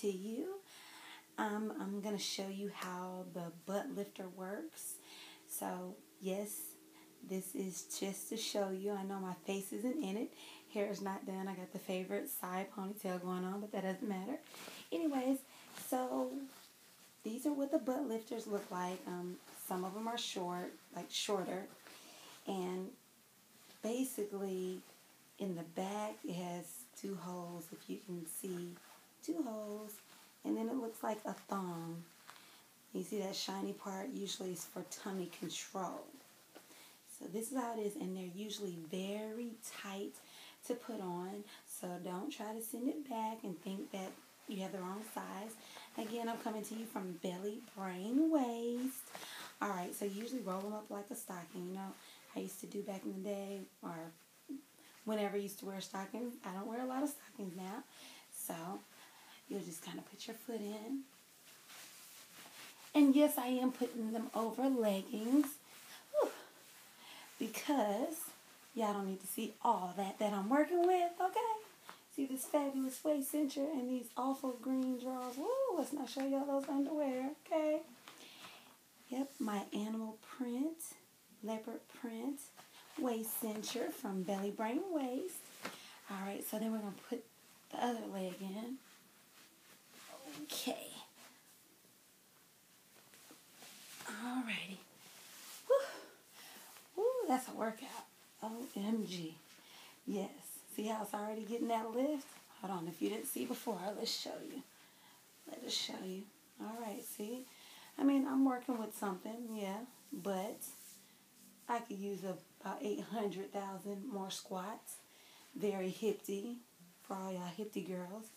to you. Um, I'm going to show you how the butt lifter works. So, yes, this is just to show you. I know my face isn't in it. Hair is not done. I got the favorite side ponytail going on, but that doesn't matter. Anyways, so these are what the butt lifters look like. Um, some of them are short, like shorter. And basically, in the back, it has two holes, if you can see, two holes. And then it looks like a thong. You see that shiny part usually is for tummy control. So this is how it is, and they're usually very tight to put on. So don't try to send it back and think that you have the wrong size. Again, I'm coming to you from belly, brain, waist. All right, so usually roll them up like a stocking. You know, I used to do back in the day, or whenever I used to wear stockings. I don't wear a lot of stockings now. So you'll just kind of put your foot in. And yes, I am putting them over leggings Whew. because y'all don't need to see all that that I'm working with, okay? See this fabulous waist cincher and these awful green drawers. Woo, let's not show y'all those underwear, okay? Yep, my animal print, leopard print, waist cincher from Belly Brain Waist. All right, so then we're going to put the other leg in. Okay. Alrighty. Woo. Woo, that's a workout. OMG. Yes. See how it's already getting that lift? Hold on. If you didn't see before, let's show you. Let us show you. All right. See? I mean, I'm working with something, yeah, but I could use about 800,000 more squats. Very hipty for all y'all hipty girls.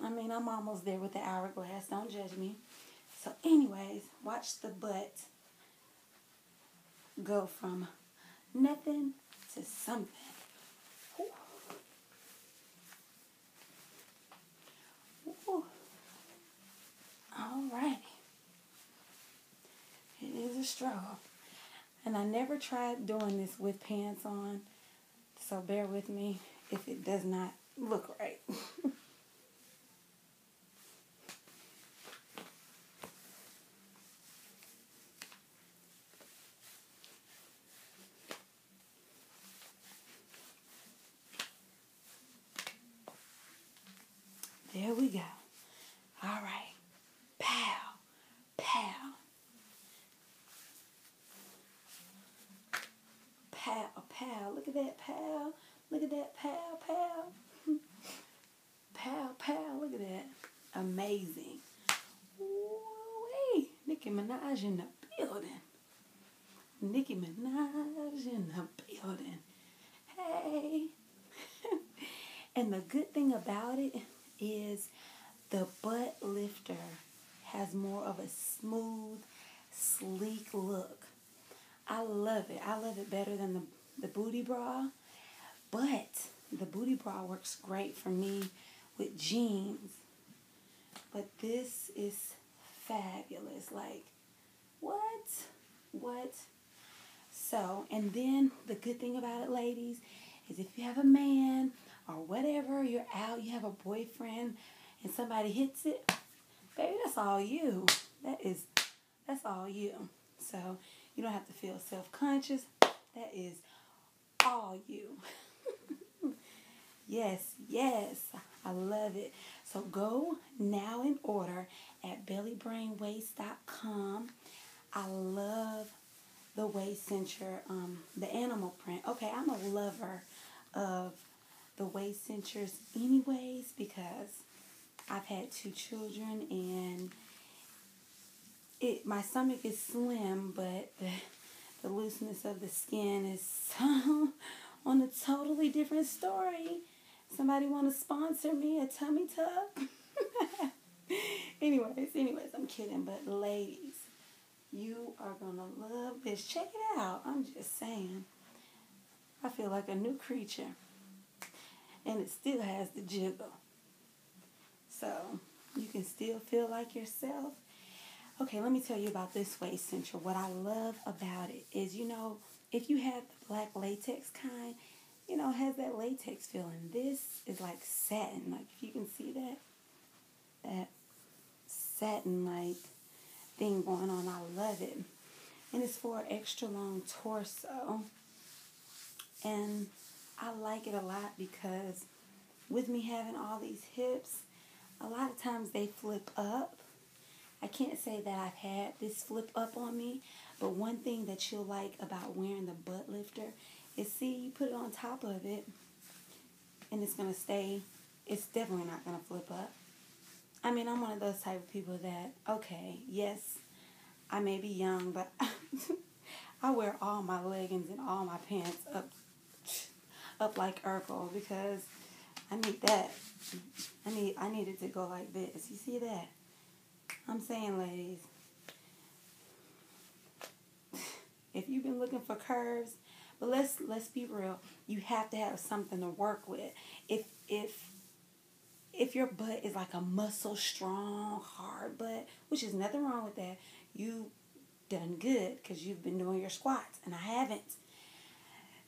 I mean, I'm almost there with the hourglass. Don't judge me. So, anyways, watch the butt go from nothing to something. Alrighty. It is a struggle. And I never tried doing this with pants on, so bear with me if it does not look right. There we go. All right. Pow. Pow. Pow. Look at that pow. Look at that pow. Pow. pow. Pow. Look at that. Amazing. Wait. Nicki Minaj in the building. Nicki Minaj in the building. Hey. and the good thing about it is the butt lifter has more of a smooth, sleek look. I love it. I love it better than the, the booty bra. But the booty bra works great for me with jeans. But this is fabulous. Like, what? What? So, and then the good thing about it, ladies, is if you have a man or whatever, you're out, you have a boyfriend, and somebody hits it, baby, that's all you. That is, that's all you. So you don't have to feel self conscious. That is all you. yes, yes, I love it. So go now in order at bellybrainwaist.com. I love the waist cincher, um, the animal print. Okay, I'm a lover of the waist cinchers anyways because I've had two children and it my stomach is slim but the, looseness of the skin is on a totally different story. Somebody want to sponsor me a tummy tuck? anyways, anyways, I'm kidding, but ladies, you are gonna love this. Check it out. I'm just saying. I feel like a new creature and it still has the jiggle. So you can still feel like yourself. Okay, let me tell you about this waist cincher. What I love about it is, you know, if you have the black latex kind, you know, has that latex feeling. This is like satin. Like if you can see that. that satin like thing going on. I love it. And it's for extra long torso. And I like it a lot because with me having all these hips, a lot of times they flip up. I can't say that I've had this flip up on me, but one thing that you'll like about wearing the butt lifter is see, you put it on top of it and it's going to stay, it's definitely not going to flip up. I mean, I'm one of those type of people that, okay, yes, I may be young, but I wear all my leggings and all my pants up up like Urkel because I need that. I need I need it to go like this. You see that? I'm saying, ladies, if you've been looking for curves, but let's let's be real, you have to have something to work with. If if if your butt is like a muscle strong, hard butt, which is nothing wrong with that, you done good because you've been doing your squats and I haven't.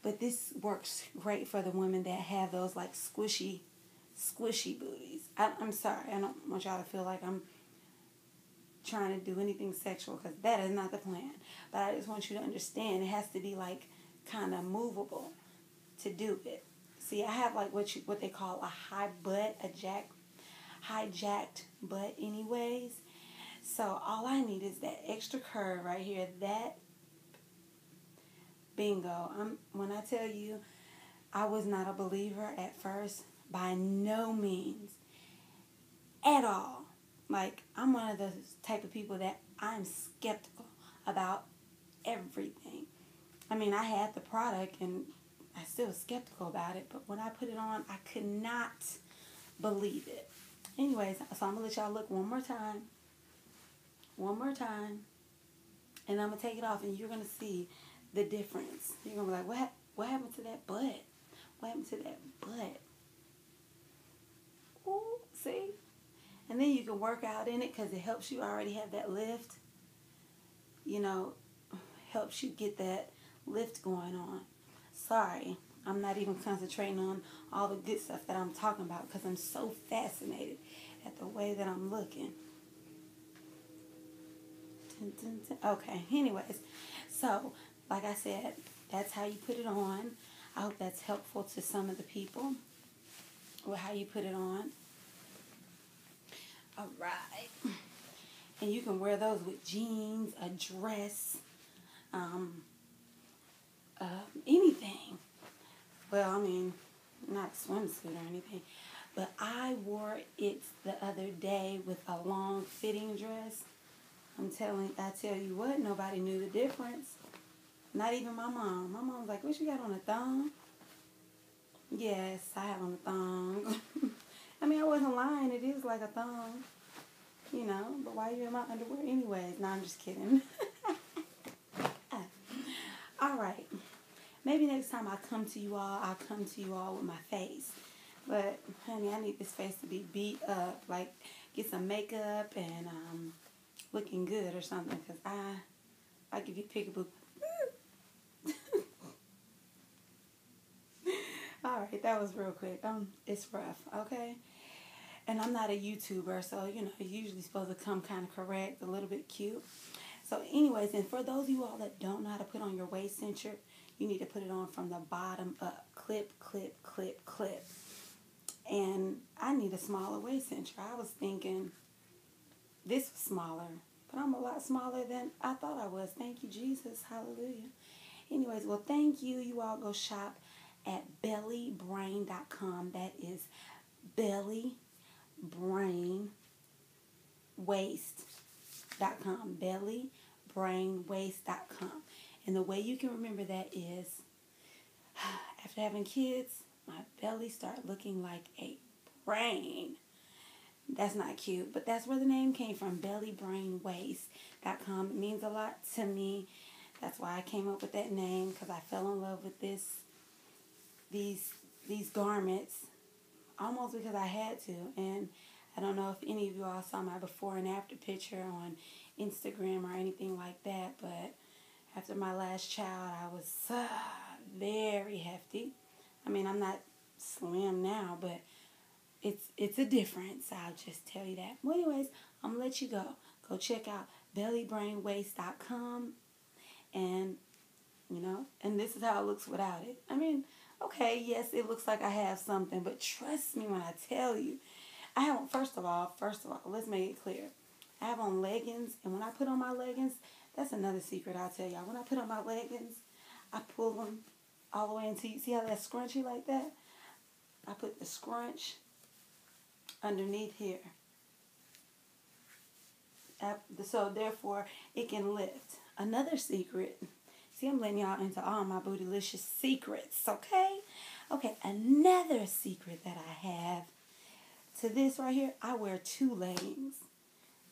But this works great for the women that have those like squishy, squishy booties. I, I'm sorry, I don't want y'all to feel like I'm trying to do anything sexual because that is not the plan. But I just want you to understand it has to be like kind of movable to do it. See, I have like what you what they call a high butt, a jack, hijacked butt, anyways. So all I need is that extra curve right here. That bingo. I'm when I tell you, I was not a believer at first. By no means, at all. Like I'm one of those type of people that I'm skeptical about everything. I mean, I had the product and I still was skeptical about it, but when I put it on, I could not believe it. Anyways, so I'm gonna let y'all look one more time. One more time. And I'm gonna take it off and you're gonna see the difference. You're gonna be like, what what happened to that butt? What happened to that butt? Ooh, see? And then you can work out in it because it helps you already have that lift. You know, helps you get that lift going on. Sorry, I'm not even concentrating on all the good stuff that I'm talking about because I'm so fascinated at the way that I'm looking. Okay, anyways, so like I said, that's how you put it on. I hope that's helpful to some of the people or how you put it on. All right. And you can wear those with jeans, a dress, um, uh, anything. Well, I mean, not swimsuit or anything, but I wore it the other day with a long fitting dress. I'm telling, I tell you what, nobody knew the difference. Not even my mom. My mom was like, "What you got on a thong?" Yes, I have on a thong. I mean, I wasn't lying. It is like a thong, you know. But why are you in my underwear anyways? No, I'm just kidding. all right. Maybe next time I come to you all, I'll come to you all with my face. But honey, I need this face to be beat up, like get some makeup and um, looking good or something. Cause I, I give you peekaboo. all right, that was real quick. Um, it's rough, okay. And I'm not a YouTuber, so you know, usually supposed to come kind of correct, a little bit cute. So, anyways, and for those of you all that don't know how to put on your waist cincher, you need to put it on from the bottom up. Clip, clip, clip, clip. And I need a smaller waist cincher. I was thinking this was smaller, but I'm a lot smaller than I thought I was. Thank you, Jesus. Hallelujah. Anyways, well, thank you. You all go shop at bellybrain.com. That is belly brain waist.com. Bellybrainwaist.com. And the way you can remember that is after having kids, my belly started looking like a brain. That's not cute, but that's where the name came from, bellybrainwaist.com. It means a lot to me. That's why I came up with that name because I fell in love with this these these garments almost because I had to. And I don't know if any of you all saw my before and after picture on Instagram or anything like that, but after my last child, I was uh, very hefty. I mean, I'm not slim now, but it's it's a difference. I'll just tell you that. Well, anyways, I'm gonna let you go. Go check out bellybrainwaist.com and you know, and this is how it looks without it. I mean, okay, yes, it looks like I have something, but trust me when I tell you, I have on, first of all, first of all, let's make it clear. I have on leggings, and when I put on my leggings, that's another secret I'll tell y'all. When I put on my leggings, I pull them all the way into you see how that's scrunchy like that? I put the scrunch underneath here. So therefore it can lift. Another secret. See, I'm letting y'all into all my bootylicious secrets, okay? Okay, another secret that I have to this right here, I wear two leggings.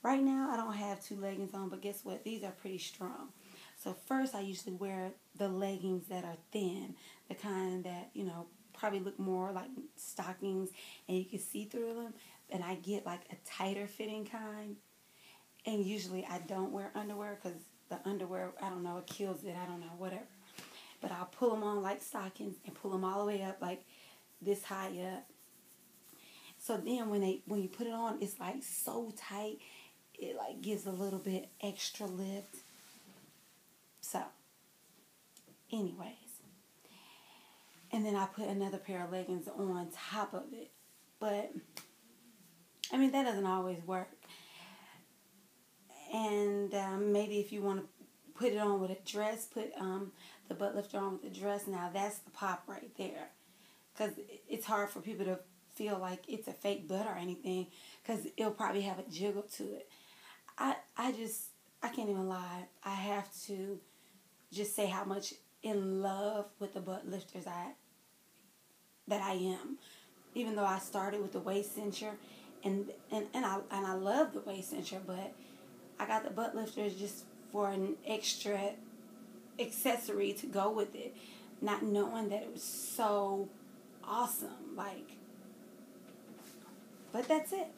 Right now, I don't have two leggings on, but guess what? These are pretty strong. So first, I usually wear the leggings that are thin, the kind that, you know, probably look more like stockings and you can see through them. And I get like a tighter fitting kind. And usually I don't wear underwear because the underwear, I don't know, it kills it. I don't know, whatever. But I'll pull them on like stockings and pull them all the way up like this high up. So then when they when you put it on, it's like so tight. It like gives a little bit extra lift. So, anyways. And then I put another pair of leggings on top of it. But, I mean, that doesn't always work. And um, maybe if you want to put it on with a dress, put um, the butt lifter on with the dress. Now, that's the pop right there. Because it's hard for people to feel like it's a fake butt or anything. Because it'll probably have a jiggle to it. I, I just, I can't even lie. I have to just say how much in love with the butt lifters I that I am. Even though I started with the waist cincher and and, and I and I love the waist cincher, but I got the butt lifters just for an extra accessory to go with it, not knowing that it was so awesome. Like but that's it.